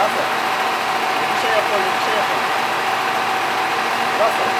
Красава. Лучше я понял, лучше я понял. Красава.